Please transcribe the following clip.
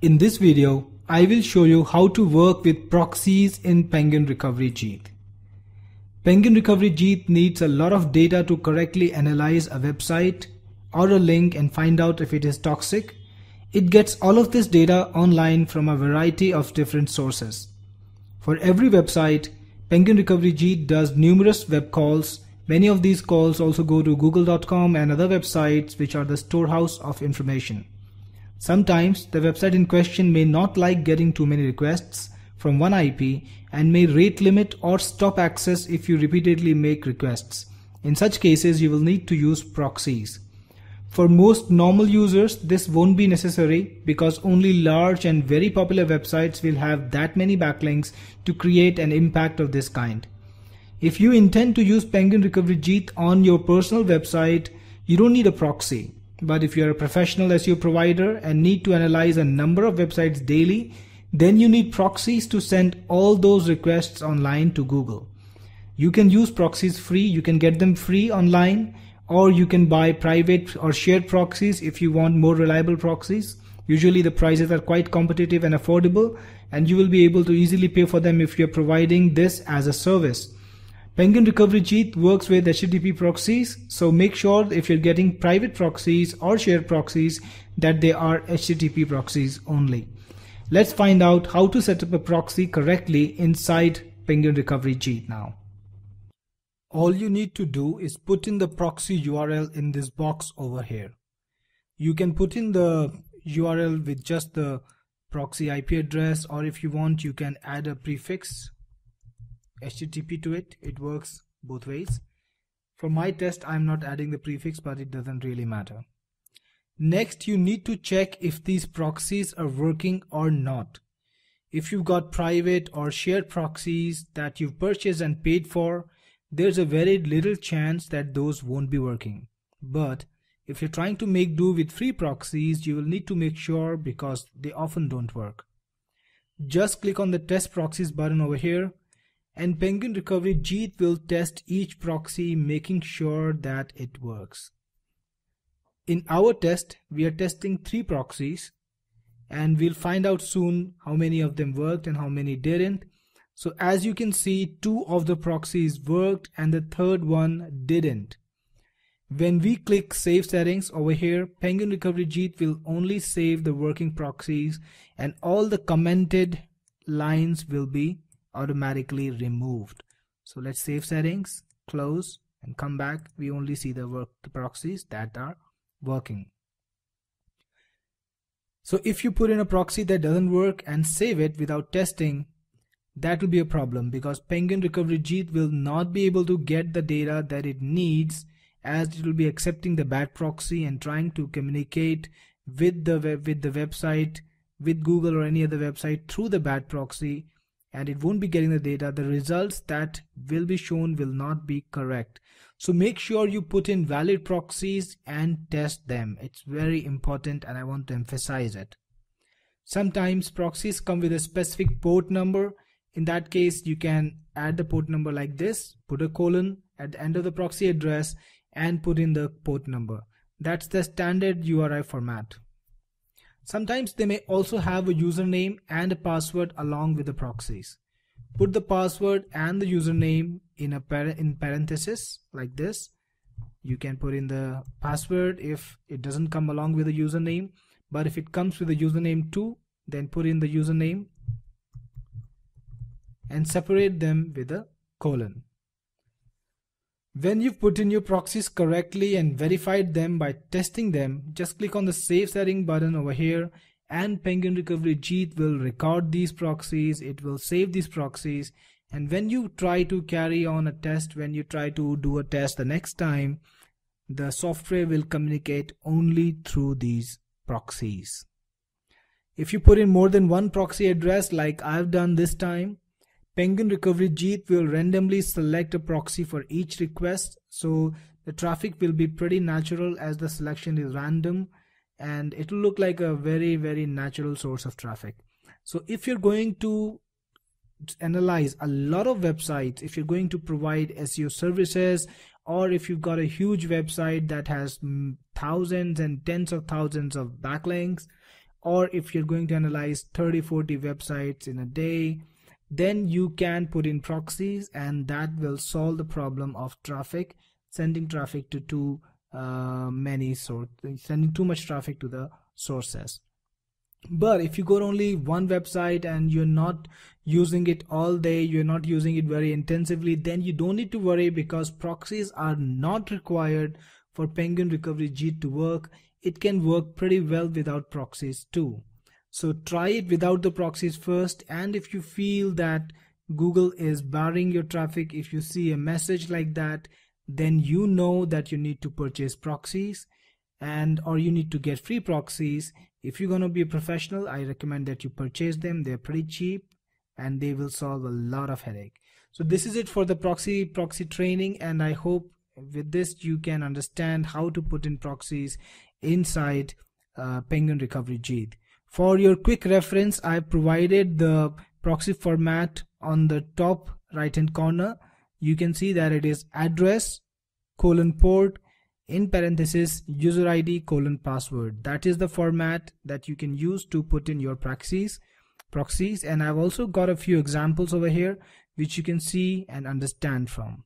In this video, I will show you how to work with proxies in Penguin Recovery Jeet. Penguin Recovery Jeet needs a lot of data to correctly analyze a website or a link and find out if it is toxic. It gets all of this data online from a variety of different sources. For every website, Penguin Recovery Jeet does numerous web calls. Many of these calls also go to google.com and other websites which are the storehouse of information. Sometimes the website in question may not like getting too many requests from one IP and may rate limit or stop access if you repeatedly make requests. In such cases, you will need to use proxies. For most normal users, this won't be necessary because only large and very popular websites will have that many backlinks to create an impact of this kind. If you intend to use Penguin Recovery Jeet on your personal website, you don't need a proxy. But if you're a professional SEO provider and need to analyze a number of websites daily, then you need proxies to send all those requests online to Google. You can use proxies free, you can get them free online, or you can buy private or shared proxies if you want more reliable proxies. Usually the prices are quite competitive and affordable, and you will be able to easily pay for them if you're providing this as a service. Penguin Recovery Jeet works with HTTP proxies, so make sure if you're getting private proxies or shared proxies that they are HTTP proxies only. Let's find out how to set up a proxy correctly inside Penguin Recovery Jeet now. All you need to do is put in the proxy URL in this box over here. You can put in the URL with just the proxy IP address or if you want you can add a prefix HTTP to it. It works both ways. For my test, I'm not adding the prefix, but it doesn't really matter. Next, you need to check if these proxies are working or not. If you've got private or shared proxies that you've purchased and paid for, there's a very little chance that those won't be working. But if you're trying to make do with free proxies, you will need to make sure because they often don't work. Just click on the test proxies button over here and Penguin Recovery Jeet will test each proxy making sure that it works. In our test, we are testing three proxies and we'll find out soon how many of them worked and how many didn't. So as you can see, two of the proxies worked and the third one didn't. When we click save settings over here, Penguin Recovery Jeet will only save the working proxies and all the commented lines will be automatically removed. So let's save settings, close and come back. We only see the work the proxies that are working. So if you put in a proxy that doesn't work and save it without testing, that will be a problem because Penguin Recovery Jeet will not be able to get the data that it needs as it will be accepting the bad proxy and trying to communicate with the web, with the website with Google or any other website through the bad proxy and it won't be getting the data. The results that will be shown will not be correct. So make sure you put in valid proxies and test them. It's very important and I want to emphasize it. Sometimes proxies come with a specific port number. In that case you can add the port number like this put a colon at the end of the proxy address and put in the port number. That's the standard URI format Sometimes they may also have a username and a password along with the proxies. Put the password and the username in a par in parenthesis like this. You can put in the password if it doesn't come along with the username, but if it comes with the username too, then put in the username and separate them with a colon. When you've put in your proxies correctly and verified them by testing them, just click on the save setting button over here and Penguin Recovery Jeet will record these proxies, it will save these proxies and when you try to carry on a test, when you try to do a test the next time, the software will communicate only through these proxies. If you put in more than one proxy address like I've done this time, Penguin Recovery Jeet will randomly select a proxy for each request. So the traffic will be pretty natural as the selection is random and it will look like a very, very natural source of traffic. So if you're going to analyze a lot of websites, if you're going to provide SEO services, or if you've got a huge website that has thousands and tens of thousands of backlinks, or if you're going to analyze 30 40 websites in a day then you can put in proxies and that will solve the problem of traffic sending traffic to too uh, many source sending too much traffic to the sources. But if you go only one website and you're not using it all day you're not using it very intensively then you don't need to worry because proxies are not required for penguin recovery Jeet to work. It can work pretty well without proxies too so try it without the proxies first and if you feel that Google is barring your traffic if you see a message like that then you know that you need to purchase proxies and or you need to get free proxies. If you're going to be a professional i recommend that you purchase them. They're pretty cheap and they will solve a lot of headache. So this is it for the proxy proxy training and i hope with this you can understand how to put in proxies inside uh, penguin recovery Jeet for your quick reference i provided the proxy format on the top right hand corner. You can see that it is address colon port in parenthesis user id colon password. That is the format that you can use to put in your proxies proxies. And I've also got a few examples over here which you can see and understand from